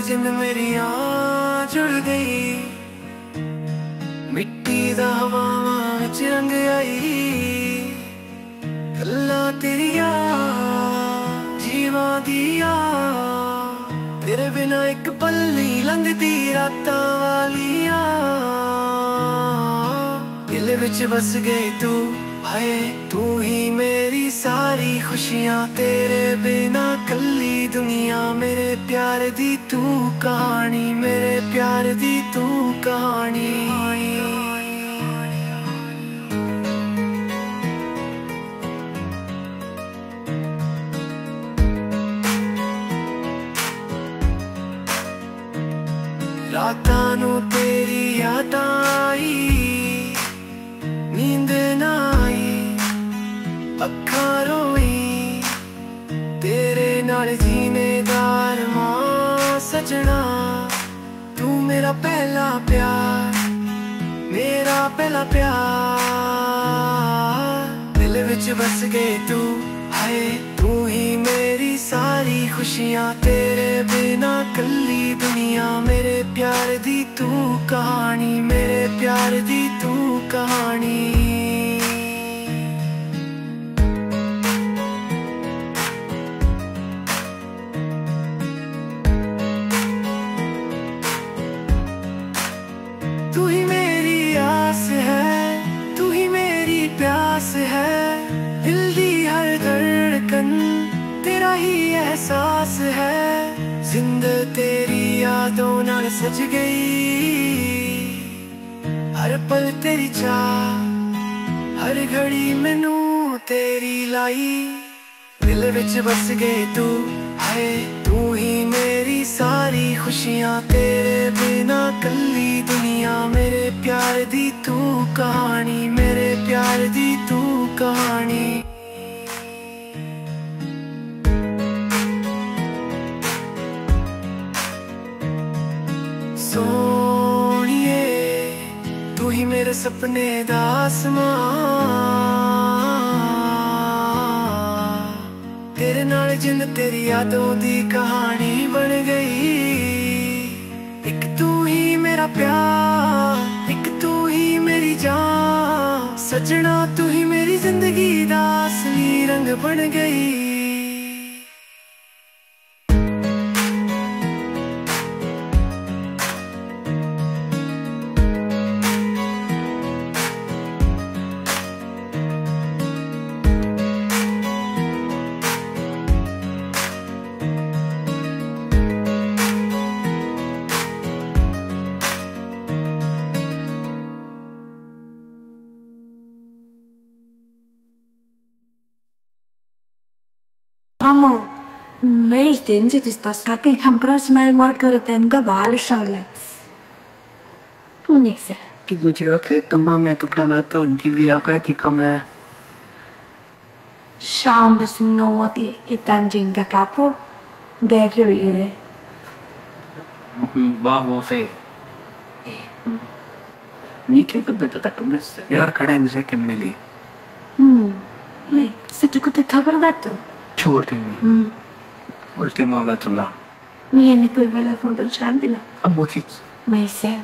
ਜਿੰਨ ਮੇਰੀਆਂ ਜੁੜ ਗਈ। ਮਿੱਟੀ ਦਾ ਹਵਾਵਾਂ ਵਿੱਚ ਰੰਗ ਆਈ। ਗੱਲਾਂ ਤੇਰੀਆਂ, ਜੀਵਾਂ ਦੀਆਂ। ਤੇਰੇ ਬਿਨਾ ਇੱਕ ਪਲ ਨਹੀਂ ਲੰਘਦੀ ਰਾਤਾਂ ਵਾਲੀਆਂ। ਦਿਲ ਵਿੱਚ ਵਸ ਗਈ ਤੂੰ। ਹਾਏ, ਤੂੰ ਹੀ ਮੇਰੀ ਸਾਰੀ ਖੁਸ਼ੀਆਂ, ਤੇਰੇ ਬਿਨਾ ਕੱਲੀ ਦੁਨੀਆ, ਮੇਰੇ ਪਿਆਰ ਦੀ ਤੂੰ ਕਹਾਣੀ, ਮੇਰੇ ਪਿਆਰ ਦੀ ਤੂੰ ਕਹਾਣੀ। ਰਾਤਾਂ ਨੂੰ ਤੇਰੀ ਯਾਦ ਆਈ। ਨਾਲ ਜੀਨੇ ਦਾ ਅਰਮਾਨ ਸਜਣਾ, ਤੂੰ ਮੇਰਾ ਪਹਿਲਾ ਪਿਆਰ, ਮੇਰਾ ਪਹਿਲਾ ਪਿਆਰ। ਦਿਲ ਵਿੱਚ ਵਸ ਗਏ ਤੂੰ, ਹਾਏ, ਤੂੰ ਹੀ ਮੇਰੀ ਸਾਰੀ ਖੁਸ਼ੀਆਂ। ਤੇਰੇ ਬਿਨਾ ਕੱਲੀ ਦੁਨੀਆ, ਮੇਰੇ ਪਿਆਰ ਦੀ ਤੂੰ ਕਹਾਣੀ, ਮੇਰੇ ਪਿਆਰ ਦੀ ਅਹਿਸਾਸ ਹੈ, ਜ਼ਿੰਦ ਤੇਰੀ ਯਾਦੋਂ ਨਾਲ ਸਜ ਗਈ। ਹਰ ਪਲ ਤੇਰੀ ਚਾਹ, ਹਰ ਘੜੀ ਮੈਨੂੰ ਤੇਰੀ ਲਾਈ। ਦਿਲ ਵਿੱਚ ਵਸ ਗਏ ਤੂੰ ਹੈ, ਤੂੰ ਹੀ ਮੇਰੀ ਸਾਰੀ ਖੁਸ਼ੀਆਂ। ਤੇਰੇ ਬਿਨਾ ਕੱਲੀ ਦੁਨੀਆ, ਮੇਰੇ ਪਿਆਰ ਦੀ ਤੂੰ ਕਹਾਣੀ, ਮੇਰੇ ਪਿਆਰ ਦੀ ਤੂੰ ਕਹਾਣੀ। ਸੋਣੀਏ ਤੂੰ ਹੀ ਮੇਰੇ ਸੁਪਨੇ ਦਾ ਆਸਮਾਂ ਤੇਰੇ ਨਾਲ ਜਿੰਨ ਤੇਰੀ ਯਾਦੋਂ ਦੀ ਕਹਾਣੀ ਬਣ ਗਈ। ਇੱਕ ਤੂੰ ਹੀ ਮੇਰਾ ਪਿਆਰ, ਇੱਕ ਤੂੰ ਹੀ ਮੇਰੀ ਜਾਨ। ਸਜਣਾ, ਤੂੰ ਹੀ ਮੇਰੀ ਜ਼ਿੰਦਗੀ ਦਾ ਅਸਲੀ ਰੰਗ ਬਣ ਗਈ। Mamo, mēs tinsitis tas kati hampras mai markar tenga valshale. Tuni se. कि गुजरात है तो मैं तो कहना तो दिव्या का कि कम है शाम बस नौ ती इतन जिंग का कापो देख रही है वाह वो से नीचे तो बेटा तक तुमने यार खड़े मुझे किम मिली हम्म नहीं सिटी को तो खबर बात तो شهورتين مم. قلت لمامتنا مين كوي بلا فندق شامبلا أموتك ما يساوي